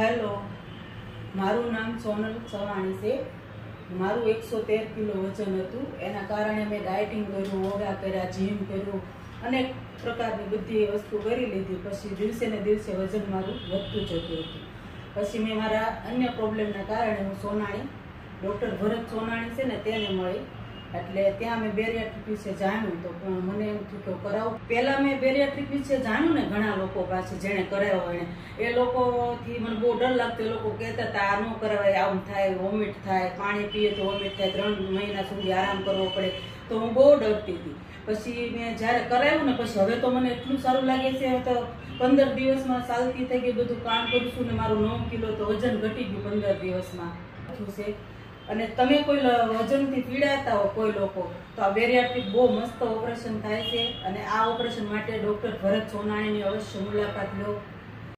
Hello, મારું નામ સોનલ સવાણી છે. મારું એકસો તેર કિલો વજન હતું. એના કારણે મેં ડાયટિંગ કર્યું યોગા કર્યા જીમ કર્યું અનેક પ્રકારની બધી વસ્તુ કરી લીધી. પછી દિવસે ને દિવસે વજન મારું વધતું જતું હતું. પછી મેં મારા અન્ય પ્રોબ્લેમના કારણે હું સોનાણી ડૉક્ટર ભરત સોનાણી છે ને, તેને મળી. એટલે ત્યાં મેં બેરિયાટ્રિક વિશે જાણ્યું તો મને એમ થયું કે કરાવું. પહેલાં મેં બેરિયાટ્રિક વિશે જાણ્યું ને ઘણા લોકો પાસે જેણે કરાવ્યો હોય એ લોકોથી મને બહુ ડર લાગતો. એ લોકો કહેતા હતા, આ ન કરાવાય, આમ થાય વોમિટ થાય, પાણી પીએ તો વોમિટ થાય, ત્રણ મહિના સુધી આરામ કરવો પડે. તો હું બહુ ડરતી હતી. પછી મેં જ્યારે કરાવ્યું ને પછી હવે તો મને એટલું સારું લાગે છે. તો પંદર દિવસમાં ચાલતી થઈ ગઈ બધું કામ કરું છું ને મારું નવ કિલો તો વજન ઘટી ગયું પંદર દિવસમાં. છે અને તમે કોઈ વજનથી પીડાતા હો કોઈ લોકો, તો આ બેરિયાટ્રિક બહુ મસ્ત ઓપરેશન થાય છે. અને આ ઓપરેશન માટે ડૉક્ટર ભરત સોનાણીની અવશ્ય મુલાકાત લો.